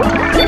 Woo!